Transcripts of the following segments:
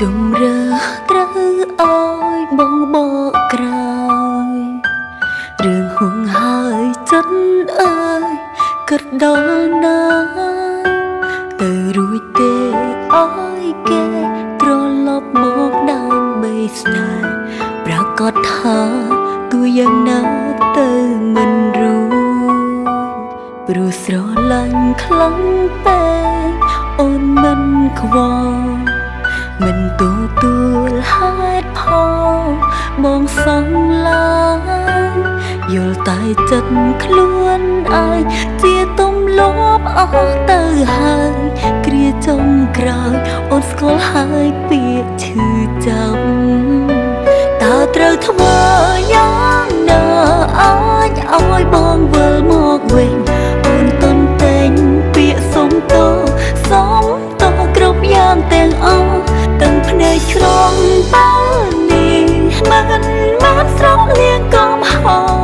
ជំរឿត្រូវអើយបងបកក្រោយរឿងហងហើយចិត្តអើយគិតដល់ណាទៅរួចទេអើយគេត្រឡប់មកដើម្បីស្នេហ៍ប្រកាសថាទូយ៉ាងណាទៅមិនរួចព្រោះស្រឡាញ់ខ្លាំងពេកអូនមិនខ្វល់ ទទួលហេតុផលបងសង្ឡាញយល់តែចិត្តខ្លួនឯងជាទំលាប់អស់ទៅហើយគ្រាចំក្រោយអូនស្គាល់ហើយពាក្យឈឺចាំតើត្រូវធ្វើយ៉ាងណាអាចឲ្យបងវិលមកវិញ បានស្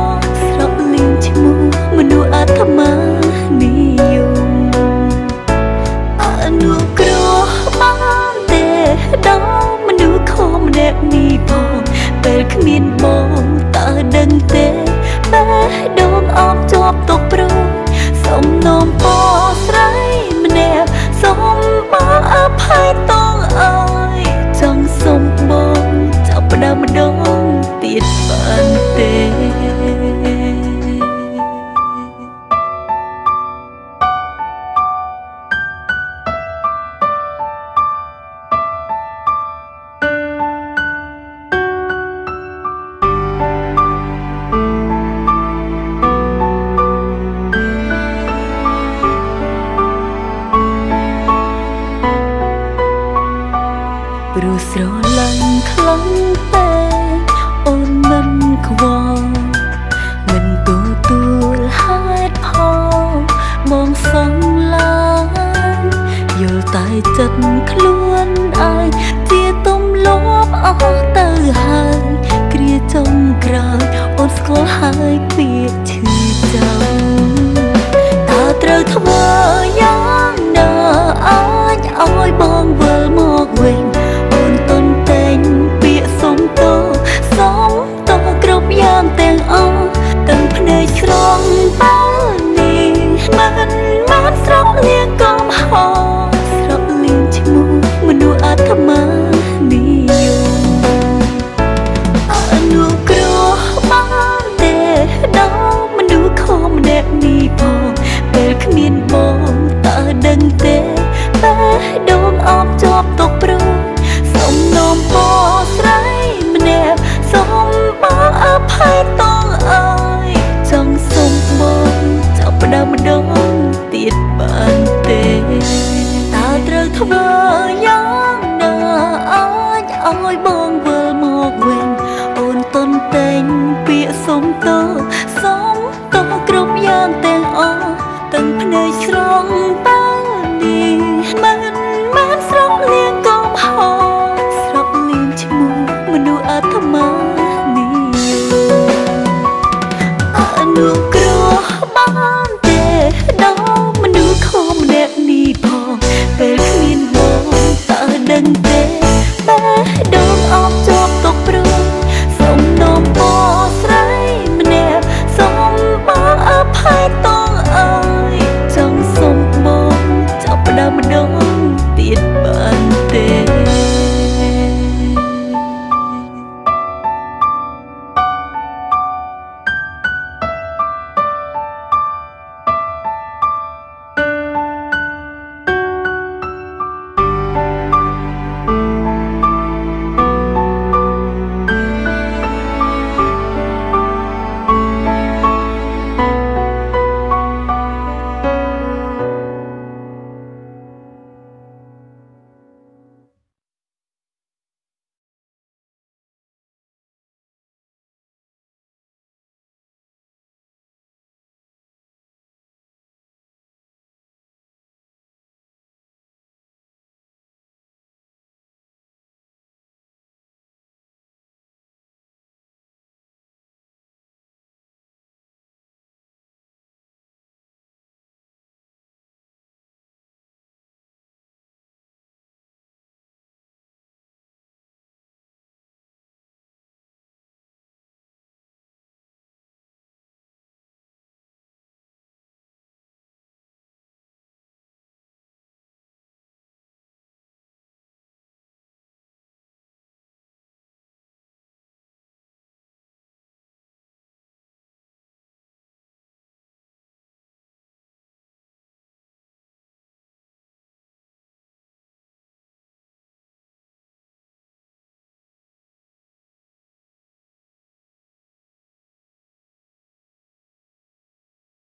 ធ្វើយ៉ាង ណា បើដងអបជាប់ទុកព្រោះ